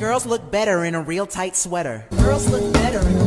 Girls look better in a real tight sweater. Girls look better